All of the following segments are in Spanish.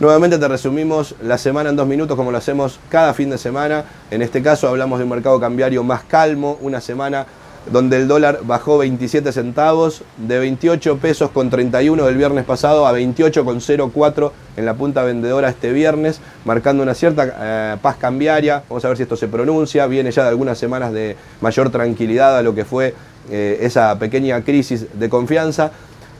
Nuevamente te resumimos la semana en dos minutos como lo hacemos cada fin de semana. En este caso hablamos de un mercado cambiario más calmo, una semana donde el dólar bajó 27 centavos, de 28 pesos con 31 del viernes pasado a 28 con 04 en la punta vendedora este viernes, marcando una cierta eh, paz cambiaria. Vamos a ver si esto se pronuncia. Viene ya de algunas semanas de mayor tranquilidad a lo que fue eh, esa pequeña crisis de confianza.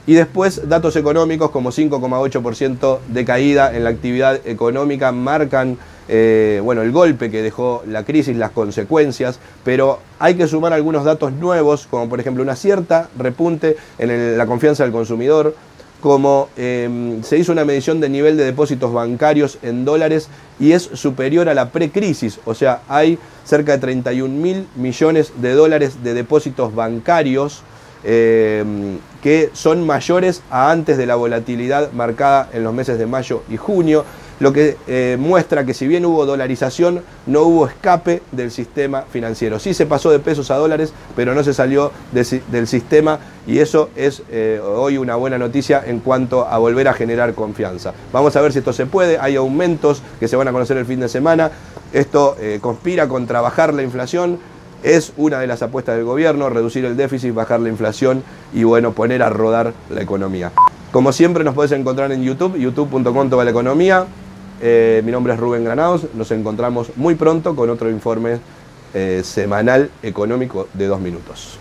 Y después datos económicos como 5,8% de caída en la actividad económica marcan eh, bueno, el golpe que dejó la crisis, las consecuencias, pero hay que sumar algunos datos nuevos, como por ejemplo una cierta repunte en la confianza del consumidor, como em, se hizo una medición de nivel de depósitos bancarios en dólares y es superior a la precrisis, o sea, hay cerca de 31 mil millones de dólares de depósitos bancarios eh, que son mayores a antes de la volatilidad marcada en los meses de mayo y junio, lo que eh, muestra que si bien hubo dolarización, no hubo escape del sistema financiero. Sí se pasó de pesos a dólares, pero no se salió del sistema y eso es eh, hoy una buena noticia en cuanto a volver a generar confianza. Vamos a ver si esto se puede, hay aumentos que se van a conocer el fin de semana, esto conspira contra bajar la inflación, es una de las apuestas del gobierno, reducir el déficit, bajar la inflación y bueno, poner a rodar la economía. Como siempre nos puedes encontrar en YouTube, youtube.com toda la economía. Eh, mi nombre es Rubén Granados, nos encontramos muy pronto con otro informe eh, semanal económico de dos minutos.